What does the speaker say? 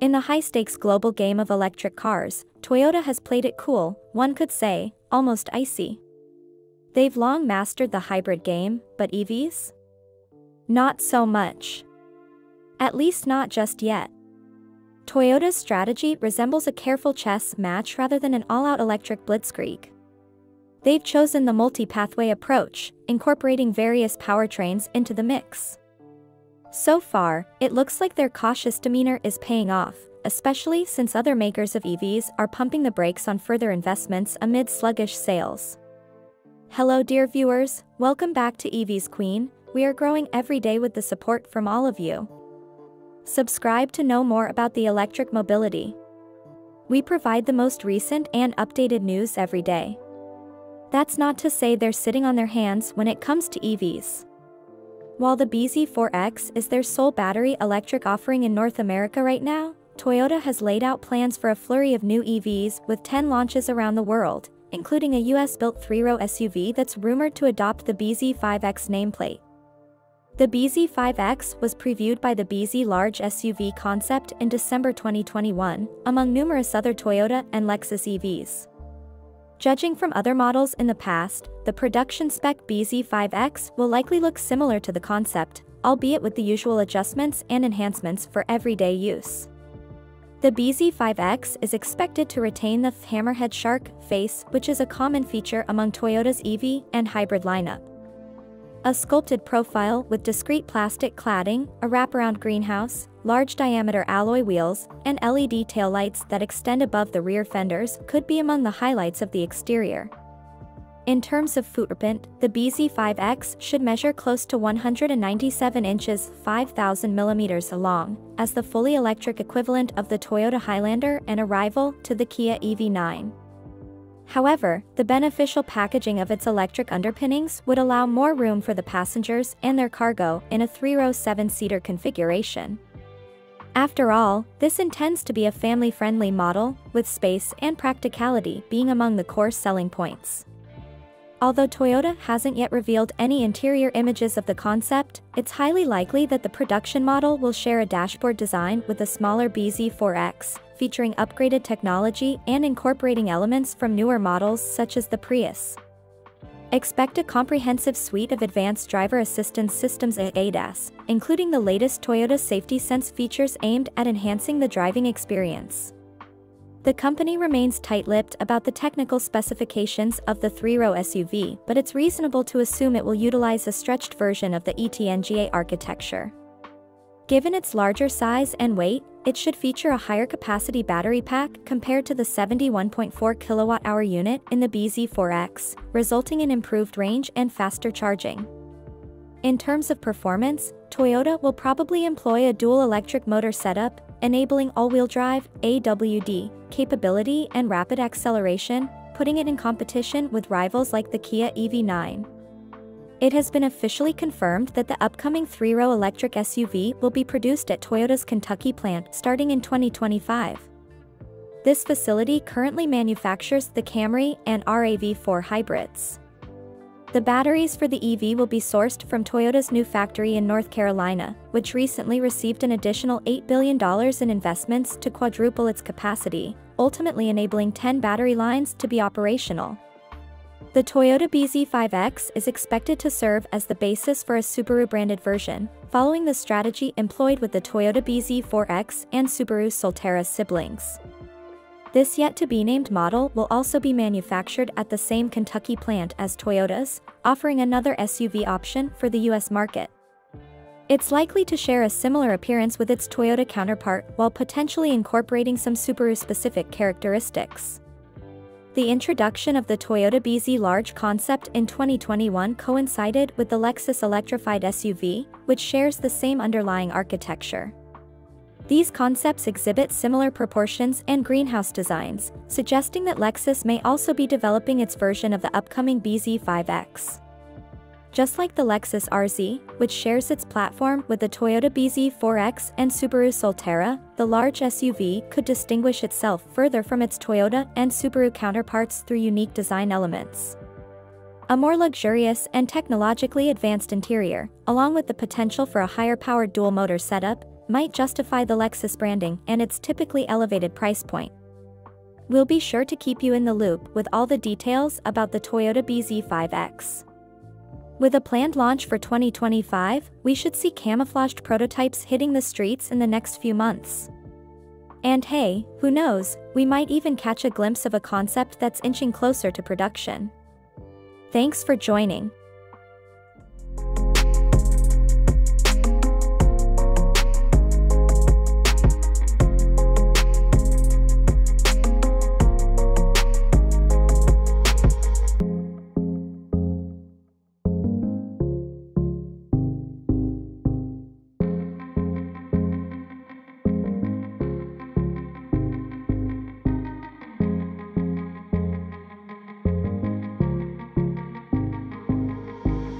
In the high-stakes global game of electric cars, Toyota has played it cool, one could say, almost icy. They've long mastered the hybrid game, but EVs? Not so much. At least not just yet. Toyota's strategy resembles a careful chess match rather than an all-out electric blitzkrieg. They've chosen the multi-pathway approach, incorporating various powertrains into the mix. So far, it looks like their cautious demeanor is paying off, especially since other makers of EVs are pumping the brakes on further investments amid sluggish sales. Hello dear viewers, welcome back to EV's Queen, we are growing every day with the support from all of you. Subscribe to know more about the electric mobility. We provide the most recent and updated news every day. That's not to say they're sitting on their hands when it comes to EVs. While the BZ4X is their sole battery electric offering in North America right now, Toyota has laid out plans for a flurry of new EVs with 10 launches around the world, including a US-built three-row SUV that's rumored to adopt the BZ5X nameplate. The BZ5X was previewed by the BZ Large SUV concept in December 2021, among numerous other Toyota and Lexus EVs. Judging from other models in the past, the production spec BZ5X will likely look similar to the concept, albeit with the usual adjustments and enhancements for everyday use. The BZ5X is expected to retain the hammerhead shark face which is a common feature among Toyota's EV and hybrid lineup. A sculpted profile with discrete plastic cladding, a wraparound greenhouse, large diameter alloy wheels, and LED taillights that extend above the rear fenders could be among the highlights of the exterior. In terms of footprint, the BZ5X should measure close to 197 inches 5,000 millimeters long, as the fully electric equivalent of the Toyota Highlander and a rival to the Kia EV9. However, the beneficial packaging of its electric underpinnings would allow more room for the passengers and their cargo in a three-row oh seven-seater configuration. After all, this intends to be a family-friendly model, with space and practicality being among the core selling points. Although Toyota hasn't yet revealed any interior images of the concept, it's highly likely that the production model will share a dashboard design with the smaller BZ4X, featuring upgraded technology and incorporating elements from newer models such as the Prius. Expect a comprehensive suite of advanced driver assistance systems at ADAS, including the latest Toyota Safety Sense features aimed at enhancing the driving experience. The company remains tight-lipped about the technical specifications of the three-row SUV, but it's reasonable to assume it will utilize a stretched version of the e-TNGA architecture. Given its larger size and weight, it should feature a higher capacity battery pack compared to the 71.4 kWh unit in the BZ4X, resulting in improved range and faster charging. In terms of performance, Toyota will probably employ a dual electric motor setup, enabling all-wheel drive, AWD, capability and rapid acceleration, putting it in competition with rivals like the Kia EV9. It has been officially confirmed that the upcoming three-row electric SUV will be produced at Toyota's Kentucky plant starting in 2025. This facility currently manufactures the Camry and RAV4 hybrids. The batteries for the EV will be sourced from Toyota's new factory in North Carolina, which recently received an additional $8 billion in investments to quadruple its capacity, ultimately enabling 10 battery lines to be operational. The Toyota BZ5X is expected to serve as the basis for a Subaru-branded version, following the strategy employed with the Toyota BZ4X and Subaru Solterra siblings. This yet-to-be-named model will also be manufactured at the same Kentucky plant as Toyota's, offering another SUV option for the US market. It's likely to share a similar appearance with its Toyota counterpart while potentially incorporating some Subaru-specific characteristics. The introduction of the Toyota BZ Large concept in 2021 coincided with the Lexus electrified SUV, which shares the same underlying architecture. These concepts exhibit similar proportions and greenhouse designs, suggesting that Lexus may also be developing its version of the upcoming BZ5X. Just like the Lexus RZ, which shares its platform with the Toyota BZ4X and Subaru Solterra, the large SUV could distinguish itself further from its Toyota and Subaru counterparts through unique design elements. A more luxurious and technologically advanced interior, along with the potential for a higher-powered dual-motor setup, might justify the Lexus branding and its typically elevated price point. We'll be sure to keep you in the loop with all the details about the Toyota BZ5X. With a planned launch for 2025, we should see camouflaged prototypes hitting the streets in the next few months. And hey, who knows, we might even catch a glimpse of a concept that's inching closer to production. Thanks for joining.